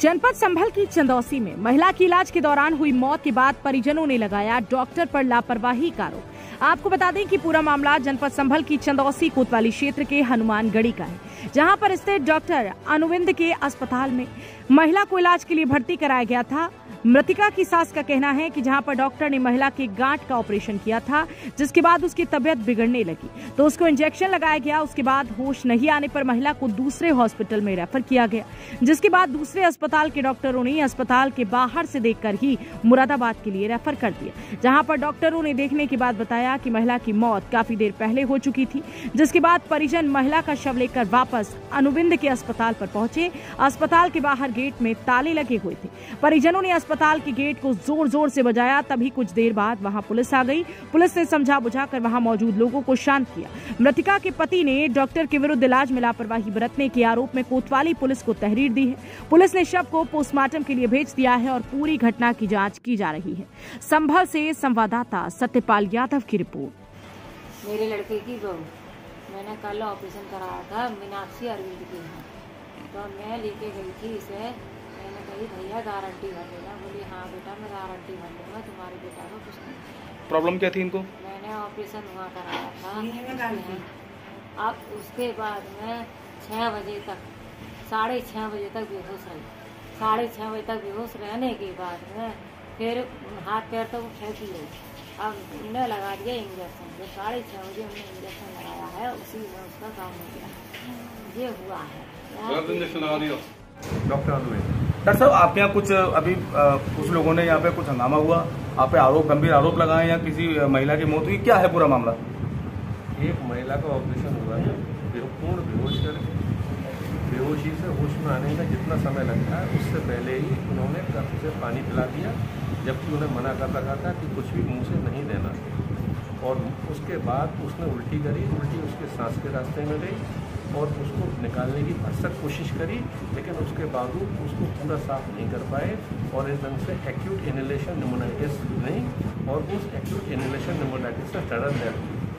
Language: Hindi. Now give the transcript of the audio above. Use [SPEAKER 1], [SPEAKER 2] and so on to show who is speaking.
[SPEAKER 1] जनपद संभल की चंदौसी में महिला की इलाज के दौरान हुई मौत के बाद परिजनों ने लगाया डॉक्टर पर लापरवाही का आरोप। आपको बता दें कि पूरा मामला जनपद संभल की चंदौसी कोतवाली क्षेत्र के हनुमानगढ़ी का है, जहाँ पर स्थित डॉक्टर अनुविंद के अस्पताल में महिला को इलाज के लिए भर्ती कराया गया था। मृतिका की सास का कहना है कि जहाँ पर डॉक्टर ने महिला के गांठ का ऑपरेशन किया था, जिसके बाद उसकी तबियत बिगड़ने लगी। तो उसको इंजेक्शन लगाया गया, उसके बाद होश नहीं आने पर महिला को दूसरे हॉस्पिटल में रेफर किया गया, जिसके बाद दूसरे अस्पताल के डॉक्टरों ने अस्पताल के बाहर से देखकर ही मुरादाबाद के लिए रेफर कर दिया। जहाँ पर डॉक्टरों ने देखने के बाद बताया कि महिला की मौत काफ़ी देर पहले हो चुकी थी, जिसके बाद परिजन महिला का शव लेकर वापस अनुबिंद के अस्पताल पर पहुँचे। अस्पताल के बाहर गेट में ताले लगे हुए थे। परिजनों ने अस्पताल के गेट को ज़ोर ज़ोर से बजाया, तभी कुछ देर बाद वहाँ पुलिस आ गई। पुलिस ने समझा बुझाकर वहाँ मौजूद लोगों को शांत किया। मृतिका के पति ने डॉक्टर के विरुद्ध इलाज में लापरवाही बरतने के आरोप में कोतवाली पुलिस को तहरीर दी है। पुलिस ने शव को पोस्टमार्टम के लिए भेज दिया है और पूरी घटना की जाँच की जा रही है। संभल से संवाददाता सत्यपाल यादव की रिपोर्ट।
[SPEAKER 2] मेरे लड़के की मैंने कल ऑपरेशन कराया था, मीनाक्षी अरविंद के तो मैं लेके गई थी इसे मैंने भैया गारंटी भर देना। बोली हाँ बेटा मैं गारंटी भर दूँगा तुम्हारे बेटा को कुछ नहीं।
[SPEAKER 3] प्रॉब्लम क्या थी इनको?
[SPEAKER 2] मैंने ऑपरेशन वहाँ कराया था। अब उसके बाद में छः बजे तक साढ़े छः बजे तक बेहोश रही। साढ़े छः बजे तक बेहोश रहने के बाद में फिर हाथ पैर तो फेंकी गई अब उन्हें लगा दिया इंजेक्शन जो साढ़े छः बजे हमने इंजेक्शन लगाया है उसी में उसका काम हो गया। ये हुआ है।
[SPEAKER 4] डॉक्टर डॉक्टर साहब, आपके यहाँ कुछ अभी कुछ लोगों ने यहाँ पे कुछ हंगामा हुआ? आप पे आरोप, गंभीर आरोप लगाए या किसी महिला की मौत हुई? क्या है पूरा मामला?
[SPEAKER 5] एक महिला का ऑपरेशन हुआ है। पूर्ण बेहोश करके बेहोशी से होश में आने का जितना समय लगता है, उससे पहले ही उन्होंने कप से पानी पिला दिया, जबकि उन्हें मना कर रखा था कि कुछ भी मुँह से नहीं देना। और उसके बाद उसने उल्टी करी, उल्टी उसके सांस के रास्ते में गई। और उसको निकालने की भरसक कोशिश करी, लेकिन उसके बावजूद उसको पूरा साफ़ नहीं कर पाए और इस ढंग से एक्यूट इनहेलेशन निमोनाइटिस नहीं, और उस एक्यूट इनहेलेशन निमोनाइटिस से सडन डेथ हुई